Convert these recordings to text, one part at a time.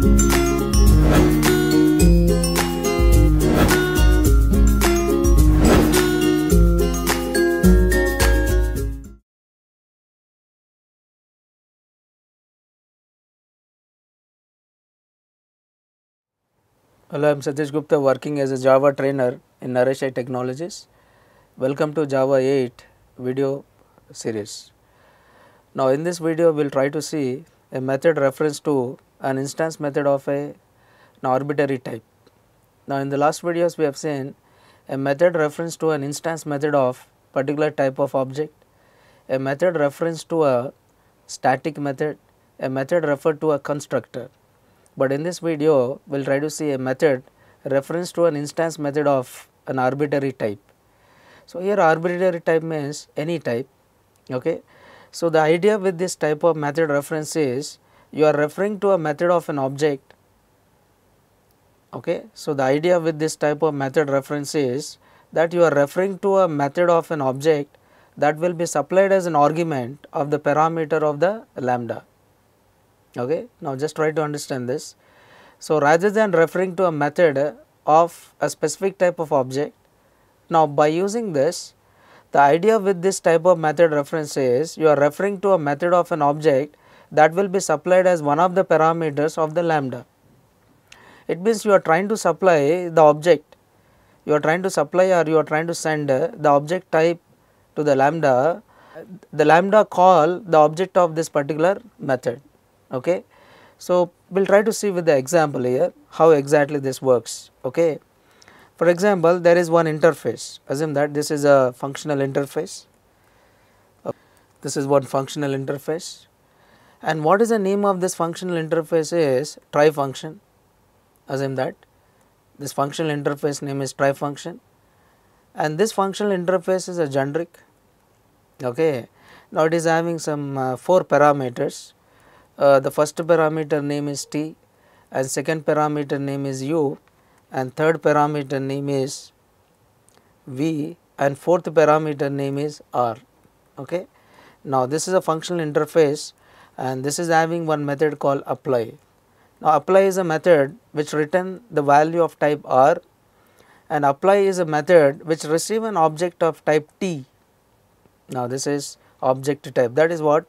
Hello, I'm Satish Gupta working as a Java trainer in Naresh i Technologies. Welcome to Java 8 video series. Now in this video we will try to see a method reference to an instance method of a an arbitrary type. Now in the last videos we have seen a method reference to an instance method of particular type of object, a method reference to a static method, a method referred to a constructor but in this video we will try to see a method reference to an instance method of an arbitrary type. So, here arbitrary type means any type. Okay. So, the idea with this type of method reference is you are referring to a method of an object. Okay. So, the idea with this type of method reference is that you are referring to a method of an object that will be supplied as an argument of the parameter of the lambda okay now just try to understand this so rather than referring to a method of a specific type of object now by using this the idea with this type of method reference is you are referring to a method of an object that will be supplied as one of the parameters of the lambda. It means you are trying to supply the object. You are trying to supply or you are trying to send the object type to the lambda. The lambda call the object of this particular method. Okay. So, we will try to see with the example here how exactly this works. Okay. For example, there is one interface. Assume that this is a functional interface. This is one functional interface and what is the name of this functional interface is TriFunction assume that. This functional interface name is TriFunction and this functional interface is a generic. Okay. Now, it is having some uh, 4 parameters. Uh, the first parameter name is t. And second parameter name is u. And third parameter name is v. And fourth parameter name is r. Okay. Now, this is a functional interface and this is having one method called apply. Now, apply is a method which return the value of type r and apply is a method which receive an object of type t. Now, this is object type that is what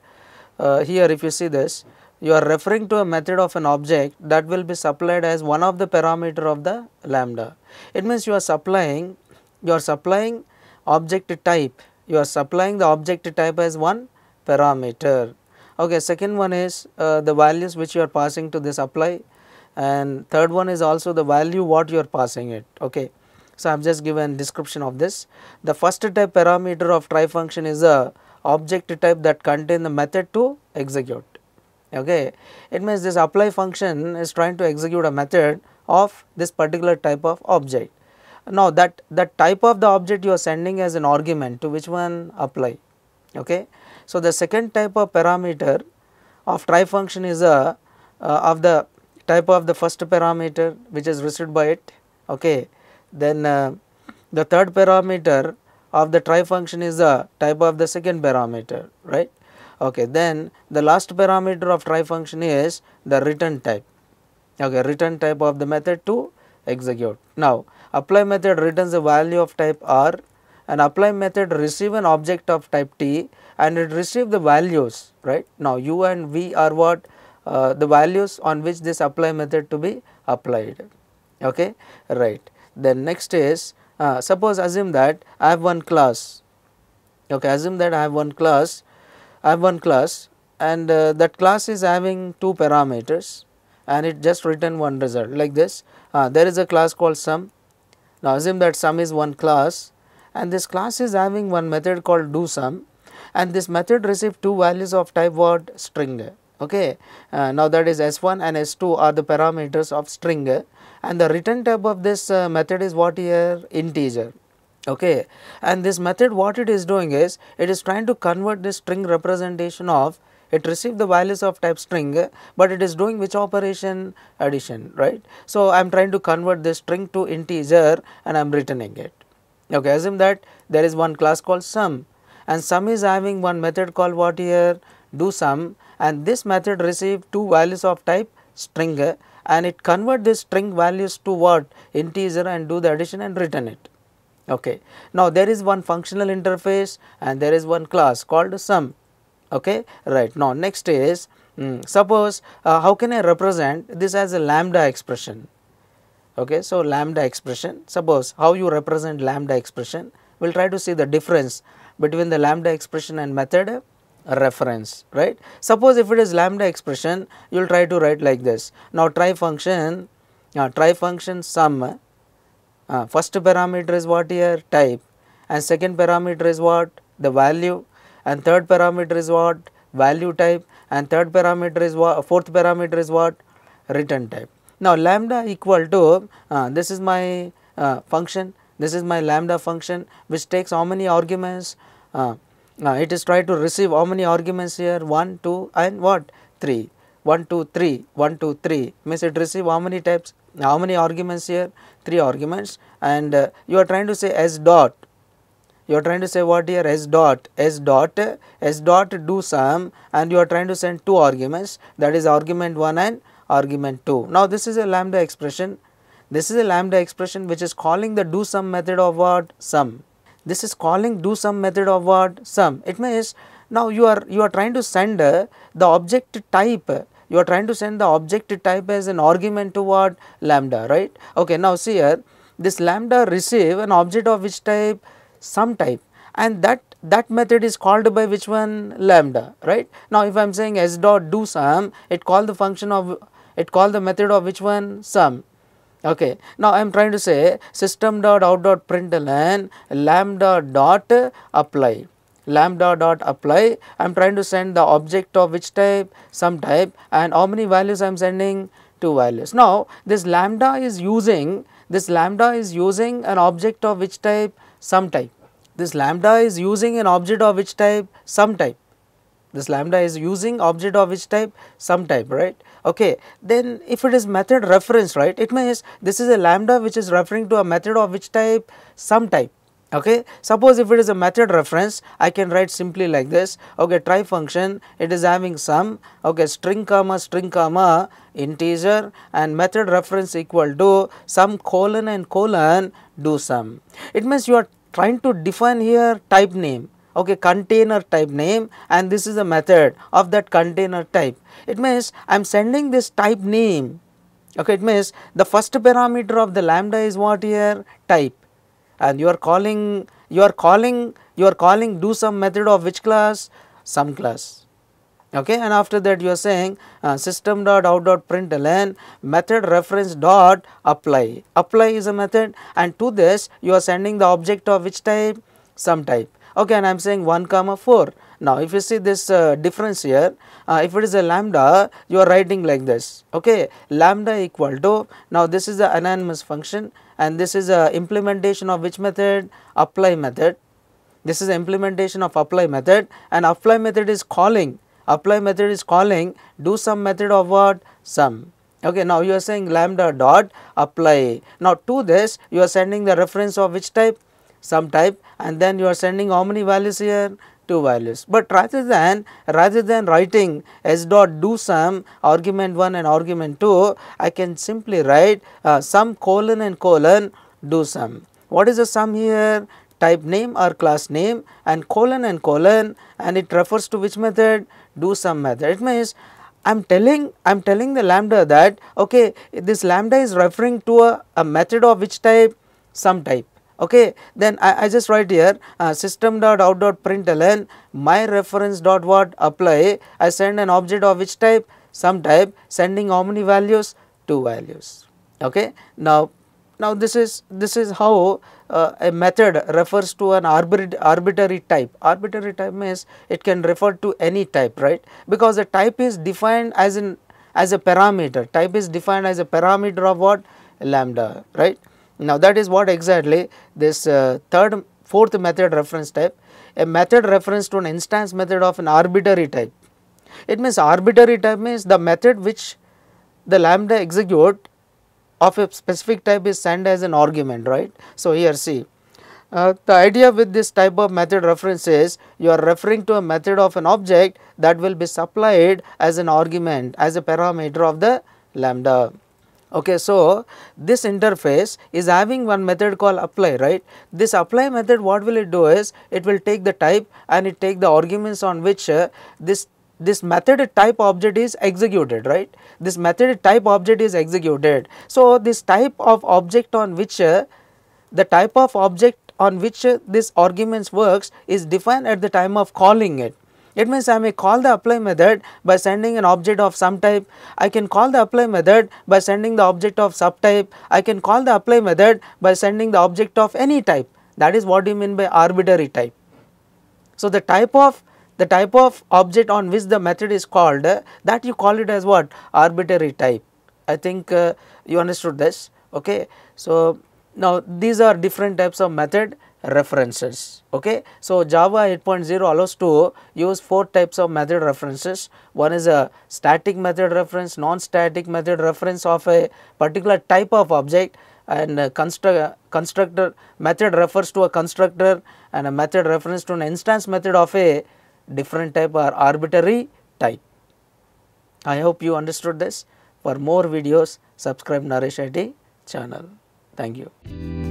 uh, here if you see this you are referring to a method of an object that will be supplied as one of the parameter of the lambda. It means you are supplying you are supplying object type you are supplying the object type as one parameter. Okay, second one is uh, the values which you are passing to this apply and third one is also the value what you are passing it. Okay. So, I have just given description of this. The first type parameter of TriFunction is a object type that contain the method to execute okay. It means this apply function is trying to execute a method of this particular type of object. Now that that type of the object you are sending as an argument to which one apply okay. So the second type of parameter of TriFunction is a uh, of the type of the first parameter which is received by it okay. Then uh, the third parameter of the TriFunction is the type of the second parameter right? Okay then the last parameter of TriFunction is the return type okay? Return type of the method to execute. Now apply method returns a value of type r and apply method receive an object of type t and it receive the values right? Now u and v are what? Uh, the values on which this apply method to be applied okay? Right. Then next is uh, suppose assume that i have one class okay? Assume that i have one class I have one class and uh, that class is having two parameters and it just written one result like this. Uh, there is a class called sum. Now assume that sum is one class and this class is having one method called do sum. And this method receive two values of type what string. Okay. Uh, now that is s1 and s2 are the parameters of string. And the return type of this uh, method is what here? Integer. Okay? And this method what it is doing is it is trying to convert this string representation of it received the values of type string but it is doing which operation? Addition right? So i am trying to convert this string to integer and i am returning it okay assume that there is one class called sum and sum is having one method called what here do sum and this method receive two values of type string and it convert this string values to what integer and do the addition and return it. Okay. Now, there is one functional interface and there is one class called sum. Okay. Right. Now, next is mm, suppose uh, how can I represent this as a lambda expression. Okay. So, lambda expression suppose how you represent lambda expression we will try to see the difference between the lambda expression and method reference right. Suppose if it is lambda expression you will try to write like this. Now, TriFunction uh, TriFunction sum uh, first parameter is what here type and second parameter is what the value and third parameter is what value type and third parameter is what fourth parameter is what return type. Now, lambda equal to uh, this is my uh, function this is my lambda function which takes how many arguments? Uh, uh it is try to receive how many arguments here? 1 2 and what? 3 1 2 3 1 2 3 means it receive how many types? How many arguments here? 3 arguments. And uh, you are trying to say s dot. You are trying to say what here? S dot. S dot. S dot do sum. And you are trying to send two arguments. That is argument 1 and argument 2 now this is a lambda expression. This is a lambda expression which is calling the do sum method of what? Sum. This is calling do sum method of what? Sum. It means now you are you are trying to send uh, the object type you are trying to send the object type as an argument to what? Lambda right. Okay, now see here. This lambda receive an object of which type? Sum type. And that that method is called by which one? Lambda right. Now, if I am saying s dot do sum it call the function of it call the method of which one? Sum. Okay. Now, I am trying to say system dot out dot println lambda dot apply. Lambda dot apply. I am trying to send the object of which type? Sum type. And how many values I am sending? Two values. Now, this lambda is using this lambda is using an object of which type? Sum type. This lambda is using an object of which type? Sum type this lambda is using object of which type? Sum type right? Okay then if it is method reference right it means this is a lambda which is referring to a method of which type? Sum type okay? Suppose if it is a method reference i can write simply like this. Okay TriFunction. It is having sum okay string comma string comma integer and method reference equal to sum colon and colon do sum it means you are trying to define here type name okay container type name and this is the method of that container type. It means i am sending this type name. Okay it means the first parameter of the lambda is what here? Type. And you are calling you are calling you are calling do sum method of which class? Sum class. Okay and after that you are saying uh, system dot out dot println method reference dot apply. Apply is a method and to this you are sending the object of which type? Sum type okay and i am saying 1 comma 4 now if you see this uh, difference here uh, if it is a lambda you are writing like this. Okay? Lambda equal to now this is the anonymous function and this is a implementation of which method? Apply method. This is implementation of apply method and apply method is calling. Apply method is calling. Do sum method of what? Sum. Okay? Now you are saying lambda dot apply. Now to this you are sending the reference of which type sum type and then you are sending how many values here two values. But rather than rather than writing s dot do sum argument 1 and argument 2, I can simply write uh, sum colon and colon do sum. What is the sum here? Type name or class name and colon and colon and it refers to which method? Do sum method. It means I am telling I am telling the lambda that okay this lambda is referring to a, a method of which type sum type okay then I, I just write here uh, system dot out dot println my reference dot what apply. I send an object of which type? Sum type. Sending how many values? Two values. Okay now now this is this is how uh, a method refers to an arbit arbitrary type. Arbitrary type means it can refer to any type right? Because the type is defined as in as a parameter. Type is defined as a parameter of what? Lambda right now, that is what exactly this uh, third fourth method reference type a method reference to an instance method of an arbitrary type. It means arbitrary type means the method which the lambda execute of a specific type is sent as an argument right. So, here see uh, the idea with this type of method reference is you are referring to a method of an object that will be supplied as an argument as a parameter of the lambda. Okay, so this interface is having one method called apply, right? This apply method, what will it do is, it will take the type and it take the arguments on which uh, this this method type object is executed, right? This method type object is executed. So this type of object on which uh, the type of object on which uh, this arguments works is defined at the time of calling it. It means I may call the apply method by sending an object of some type. I can call the apply method by sending the object of subtype. I can call the apply method by sending the object of any type. That is what you mean by arbitrary type. So, the type of the type of object on which the method is called that you call it as what arbitrary type. I think uh, you understood this. Okay. So, now these are different types of method references. Okay. So, Java 8.0 allows to use four types of method references. One is a static method reference, non-static method reference of a particular type of object and a construct, constructor method refers to a constructor and a method reference to an instance method of a different type or arbitrary type. I hope you understood this. For more videos, subscribe Naresh IT channel. Thank you.